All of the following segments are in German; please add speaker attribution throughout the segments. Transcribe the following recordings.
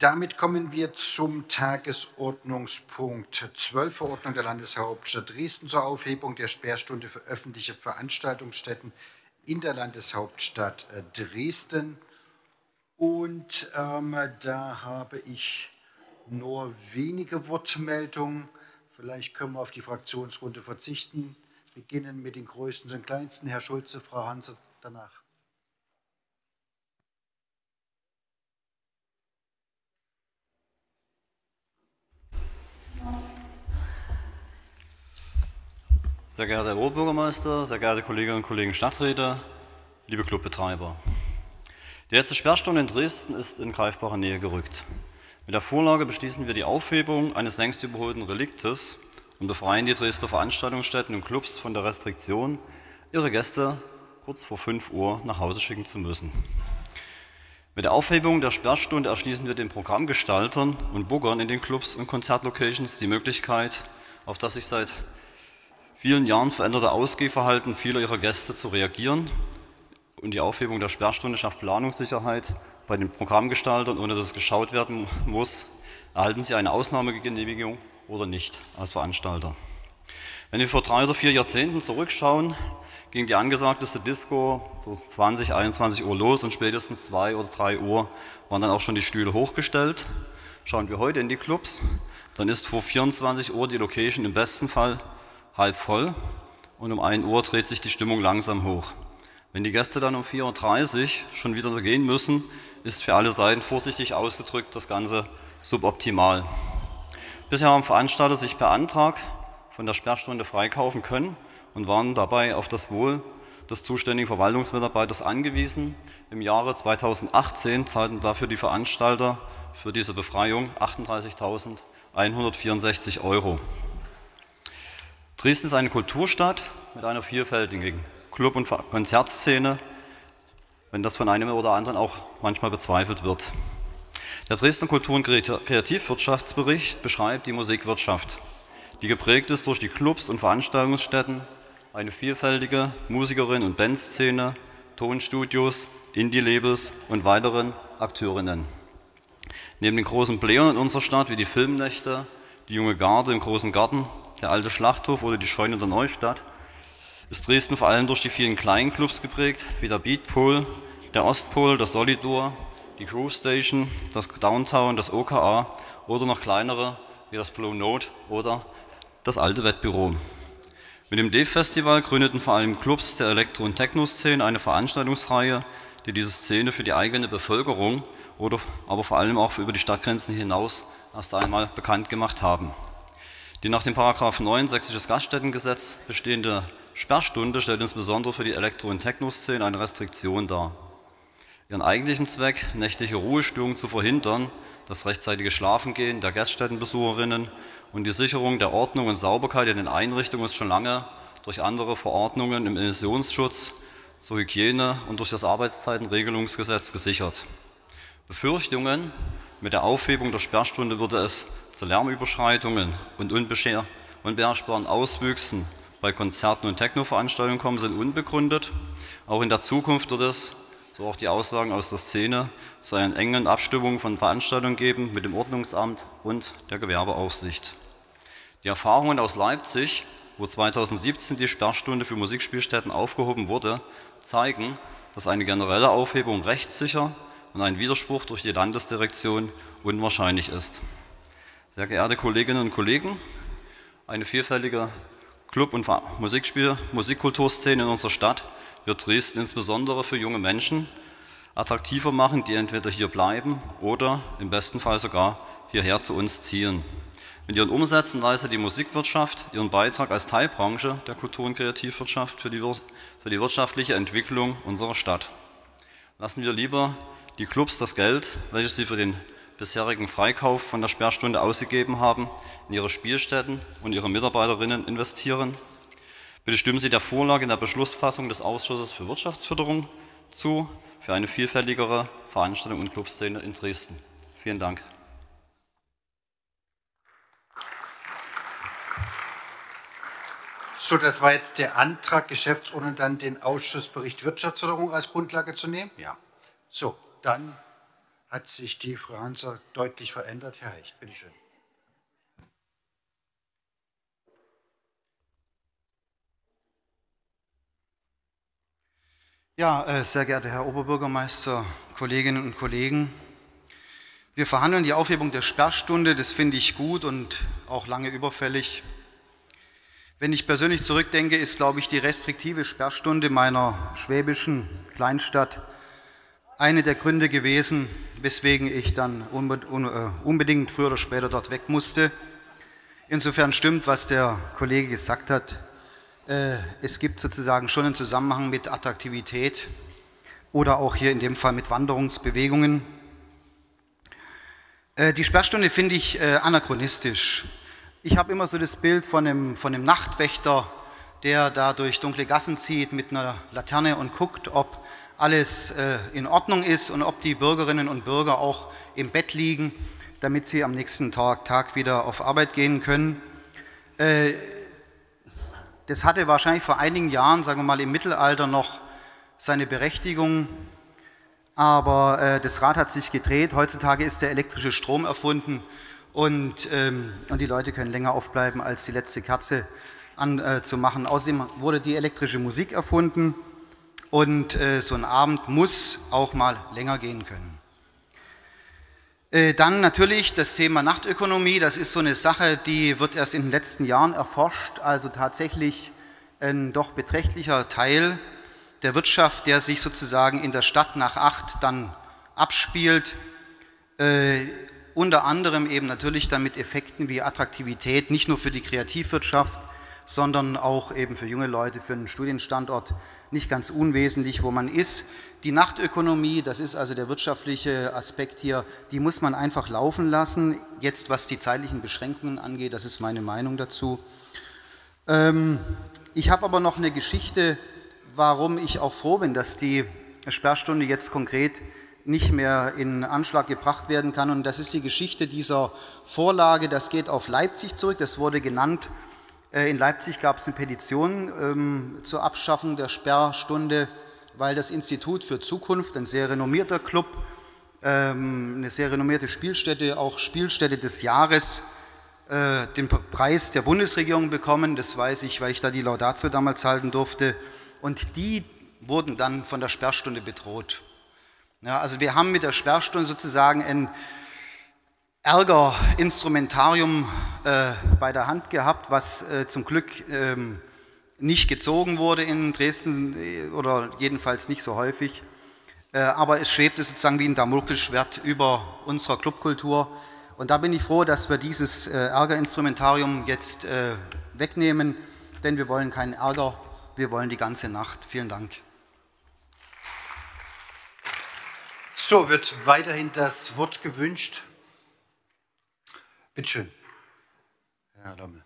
Speaker 1: Damit kommen wir zum Tagesordnungspunkt 12, Verordnung der Landeshauptstadt Dresden zur Aufhebung der Sperrstunde für öffentliche Veranstaltungsstätten in der Landeshauptstadt äh, Dresden. Und ähm, da habe ich nur wenige Wortmeldungen. Vielleicht können wir auf die Fraktionsrunde verzichten. Beginnen mit den Größten und Kleinsten. Herr Schulze, Frau Hanse danach.
Speaker 2: Sehr geehrter Herr Oberbürgermeister, sehr geehrte Kolleginnen und Kollegen Stadträte, liebe Clubbetreiber. Die letzte Sperrstunde in Dresden ist in greifbare Nähe gerückt. Mit der Vorlage beschließen wir die Aufhebung eines längst überholten Reliktes und befreien die Dresdner Veranstaltungsstätten und Clubs von der Restriktion, ihre Gäste kurz vor 5 Uhr nach Hause schicken zu müssen. Mit der Aufhebung der Sperrstunde erschließen wir den Programmgestaltern und Buggern in den Clubs und Konzertlocations die Möglichkeit, auf das sich seit vielen Jahren veränderte Ausgehverhalten vieler ihrer Gäste zu reagieren. Und die Aufhebung der Sperrstunde schafft Planungssicherheit bei den Programmgestaltern, ohne dass es geschaut werden muss, erhalten sie eine Ausnahmegenehmigung oder nicht als Veranstalter. Wenn wir vor drei oder vier Jahrzehnten zurückschauen, ging die angesagteste Disco so 20, 21 Uhr los und spätestens zwei oder drei Uhr waren dann auch schon die Stühle hochgestellt. Schauen wir heute in die Clubs, dann ist vor 24 Uhr die Location im besten Fall halb voll und um 1 Uhr dreht sich die Stimmung langsam hoch. Wenn die Gäste dann um 4.30 Uhr schon wieder gehen müssen, ist für alle Seiten vorsichtig ausgedrückt das Ganze suboptimal. Bisher haben Veranstalter sich per Antrag von der Sperrstunde freikaufen können und waren dabei auf das Wohl des zuständigen Verwaltungsmitarbeiters angewiesen. Im Jahre 2018 zahlten dafür die Veranstalter für diese Befreiung 38.164 Euro. Dresden ist eine Kulturstadt mit einer vielfältigen Club- und Konzertszene, wenn das von einem oder anderen auch manchmal bezweifelt wird. Der Dresdner Kultur- und Kreativwirtschaftsbericht beschreibt die Musikwirtschaft, die geprägt ist durch die Clubs und Veranstaltungsstätten, eine vielfältige Musikerin- und Bandszene, Tonstudios, Indie-Labels und weiteren Akteurinnen. Neben den großen Playern in unserer Stadt wie die Filmnächte, die Junge Garde im Großen Garten der alte Schlachthof oder die Scheune der Neustadt, ist Dresden vor allem durch die vielen kleinen Clubs geprägt, wie der Beatpool, der Ostpol, das Solidor, die Groove Station, das Downtown, das OKA oder noch kleinere wie das Blue Note oder das alte Wettbüro. Mit dem Dave-Festival gründeten vor allem Clubs der Elektro- und Techno-Szene eine Veranstaltungsreihe, die diese Szene für die eigene Bevölkerung oder aber vor allem auch über die Stadtgrenzen hinaus erst einmal bekannt gemacht haben. Die nach dem § 9 Sächsisches Gaststättengesetz bestehende Sperrstunde stellt insbesondere für die Elektro- und Techno-Szene eine Restriktion dar. Ihren eigentlichen Zweck, nächtliche Ruhestörungen zu verhindern, das rechtzeitige Schlafengehen der Gaststättenbesucherinnen und die Sicherung der Ordnung und Sauberkeit in den Einrichtungen ist schon lange durch andere Verordnungen im Emissionsschutz, zur Hygiene und durch das Arbeitszeitenregelungsgesetz gesichert. Befürchtungen, mit der Aufhebung der Sperrstunde würde es zu Lärmüberschreitungen und unbeherrschbaren Auswüchsen bei Konzerten und Techno-Veranstaltungen kommen, sind unbegründet. Auch in der Zukunft wird es, so auch die Aussagen aus der Szene, zu einer engen Abstimmung von Veranstaltungen geben mit dem Ordnungsamt und der Gewerbeaufsicht. Die Erfahrungen aus Leipzig, wo 2017 die Sperrstunde für Musikspielstätten aufgehoben wurde, zeigen, dass eine generelle Aufhebung rechtssicher und ein Widerspruch durch die Landesdirektion unwahrscheinlich ist. Sehr geehrte Kolleginnen und Kollegen, eine vielfältige Club- und Musikspiel Musikkulturszene in unserer Stadt wird Dresden insbesondere für junge Menschen attraktiver machen, die entweder hier bleiben oder im besten Fall sogar hierher zu uns ziehen. Mit ihren Umsätzen leistet die Musikwirtschaft ihren Beitrag als Teilbranche der Kultur- und Kreativwirtschaft für die, für die wirtschaftliche Entwicklung unserer Stadt. Lassen wir lieber die Clubs das Geld, welches sie für den bisherigen Freikauf von der Sperrstunde ausgegeben haben, in ihre Spielstätten und ihre Mitarbeiterinnen investieren. Bitte stimmen Sie der Vorlage in der Beschlussfassung des Ausschusses für Wirtschaftsförderung zu für eine vielfältigere Veranstaltung und Clubszene in Dresden. Vielen Dank.
Speaker 1: So, das war jetzt der Antrag, Geschäftsordnung dann den Ausschussbericht Wirtschaftsförderung als Grundlage zu nehmen? Ja. So, dann hat sich die Frau Hanser deutlich verändert. Herr Hecht, bitteschön.
Speaker 3: Ja, äh, sehr geehrter Herr Oberbürgermeister, Kolleginnen und Kollegen, wir verhandeln die Aufhebung der Sperrstunde, das finde ich gut und auch lange überfällig. Wenn ich persönlich zurückdenke, ist, glaube ich, die restriktive Sperrstunde meiner schwäbischen Kleinstadt eine der Gründe gewesen, weswegen ich dann äh, unbedingt früher oder später dort weg musste. Insofern stimmt, was der Kollege gesagt hat. Äh, es gibt sozusagen schon einen Zusammenhang mit Attraktivität oder auch hier in dem Fall mit Wanderungsbewegungen. Äh, die Sperrstunde finde ich anachronistisch. Ich habe immer so das Bild von einem, von einem Nachtwächter, der da durch dunkle Gassen zieht mit einer Laterne und guckt, ob alles in Ordnung ist und ob die Bürgerinnen und Bürger auch im Bett liegen, damit sie am nächsten Tag, Tag wieder auf Arbeit gehen können. Das hatte wahrscheinlich vor einigen Jahren, sagen wir mal im Mittelalter, noch seine Berechtigung. Aber äh, das Rad hat sich gedreht. Heutzutage ist der elektrische Strom erfunden und, ähm, und die Leute können länger aufbleiben, als die letzte Kerze anzumachen. Äh, Außerdem wurde die elektrische Musik erfunden und äh, so ein Abend muss auch mal länger gehen können. Äh, dann natürlich das Thema Nachtökonomie. Das ist so eine Sache, die wird erst in den letzten Jahren erforscht. Also tatsächlich ein doch beträchtlicher Teil der Wirtschaft, der sich sozusagen in der Stadt nach acht dann abspielt. Äh, unter anderem eben natürlich dann mit Effekten wie Attraktivität, nicht nur für die Kreativwirtschaft, sondern auch eben für junge Leute, für einen Studienstandort nicht ganz unwesentlich, wo man ist. Die Nachtökonomie, das ist also der wirtschaftliche Aspekt hier, die muss man einfach laufen lassen. Jetzt, was die zeitlichen Beschränkungen angeht, das ist meine Meinung dazu. Ähm, ich habe aber noch eine Geschichte, warum ich auch froh bin, dass die Sperrstunde jetzt konkret nicht mehr in Anschlag gebracht werden kann. Und das ist die Geschichte dieser Vorlage, das geht auf Leipzig zurück, das wurde genannt. Äh, in Leipzig gab es eine Petition ähm, zur Abschaffung der Sperrstunde weil das Institut für Zukunft, ein sehr renommierter Club, ähm, eine sehr renommierte Spielstätte, auch Spielstätte des Jahres, äh, den Preis der Bundesregierung bekommen. Das weiß ich, weil ich da die Laudatio damals halten durfte. Und die wurden dann von der Sperrstunde bedroht. Ja, also wir haben mit der Sperrstunde sozusagen ein Ärgerinstrumentarium äh, bei der Hand gehabt, was äh, zum Glück ähm, nicht gezogen wurde in Dresden äh, oder jedenfalls nicht so häufig. Äh, aber es schwebte sozusagen wie ein Damoklesschwert über unserer Clubkultur. Und da bin ich froh, dass wir dieses äh, Ärgerinstrumentarium jetzt wegnehmen, denn wir wollen keinen Ärger, wir wollen die ganze Nacht. Vielen Dank.
Speaker 1: So, wird weiterhin das Wort gewünscht? Bitte schön, Herr Lommel.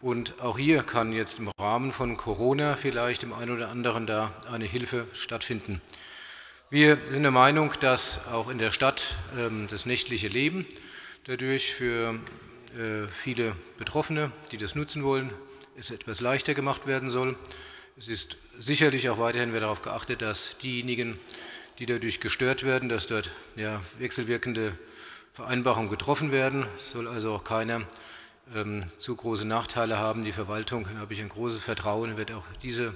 Speaker 4: Und auch hier kann jetzt im Rahmen von Corona vielleicht im einen oder anderen da eine Hilfe stattfinden. Wir sind der Meinung, dass auch in der Stadt ähm, das nächtliche Leben dadurch für äh, viele Betroffene, die das nutzen wollen, es etwas leichter gemacht werden soll. Es ist sicherlich auch weiterhin darauf geachtet, dass diejenigen, die dadurch gestört werden, dass dort ja, wechselwirkende Vereinbarungen getroffen werden. Es soll also auch keiner ähm, zu große Nachteile haben. Die Verwaltung, da habe ich ein großes Vertrauen, wird auch diese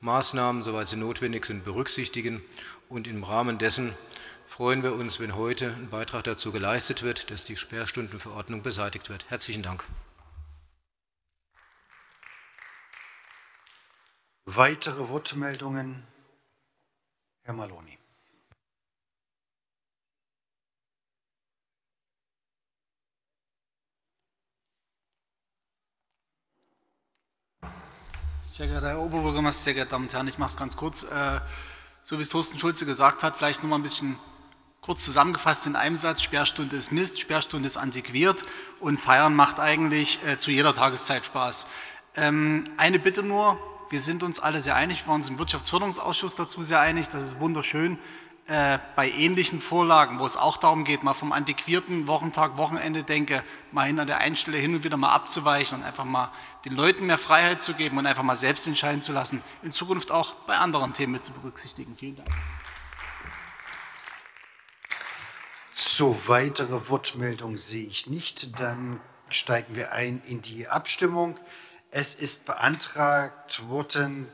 Speaker 4: Maßnahmen, soweit sie notwendig sind, berücksichtigen. Und im Rahmen dessen freuen wir uns, wenn heute ein Beitrag dazu geleistet wird, dass die Sperrstundenverordnung beseitigt wird. Herzlichen Dank.
Speaker 1: Weitere Wortmeldungen? Herr Maloni.
Speaker 5: Sehr geehrter Herr Oberbürgermeister, sehr geehrte Damen und Herren, ich mache es ganz kurz. Äh, so wie es Thorsten Schulze gesagt hat, vielleicht noch mal ein bisschen kurz zusammengefasst in einem Satz. Sperrstunde ist Mist, Sperrstunde ist antiquiert und Feiern macht eigentlich äh, zu jeder Tageszeit Spaß. Ähm, eine Bitte nur, wir sind uns alle sehr einig, wir waren uns im Wirtschaftsförderungsausschuss dazu sehr einig, das ist wunderschön. Äh, bei ähnlichen Vorlagen, wo es auch darum geht, mal vom antiquierten Wochentag, Wochenende denke, mal hin an der einen Stelle hin und wieder mal abzuweichen und einfach mal den Leuten mehr Freiheit zu geben und einfach mal selbst entscheiden zu lassen, in Zukunft auch bei anderen Themen mit zu berücksichtigen. Vielen Dank.
Speaker 1: So, weitere Wortmeldungen sehe ich nicht. Dann steigen wir ein in die Abstimmung. Es ist beantragt worden,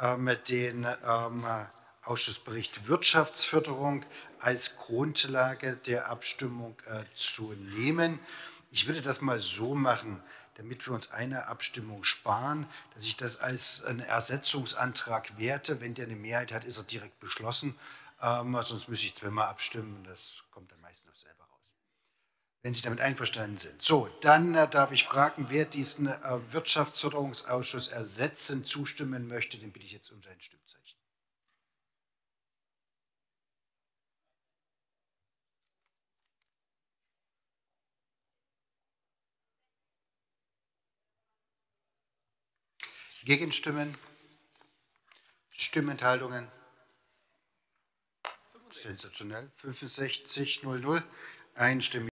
Speaker 1: äh, den ähm, Ausschussbericht Wirtschaftsförderung als Grundlage der Abstimmung äh, zu nehmen. Ich würde das mal so machen, damit wir uns eine Abstimmung sparen, dass ich das als einen Ersetzungsantrag werte. Wenn der eine Mehrheit hat, ist er direkt beschlossen. Ähm, sonst müsste ich zweimal abstimmen. Das kommt dann meistens auf selber raus. Wenn Sie damit einverstanden sind. So, dann äh, darf ich fragen, wer diesen äh, Wirtschaftsförderungsausschuss ersetzen, zustimmen möchte. Den bitte ich jetzt um sein Stimmzeichen. Gegenstimmen? Stimmenthaltungen? Sensationell. 65, 00. Einstimmig.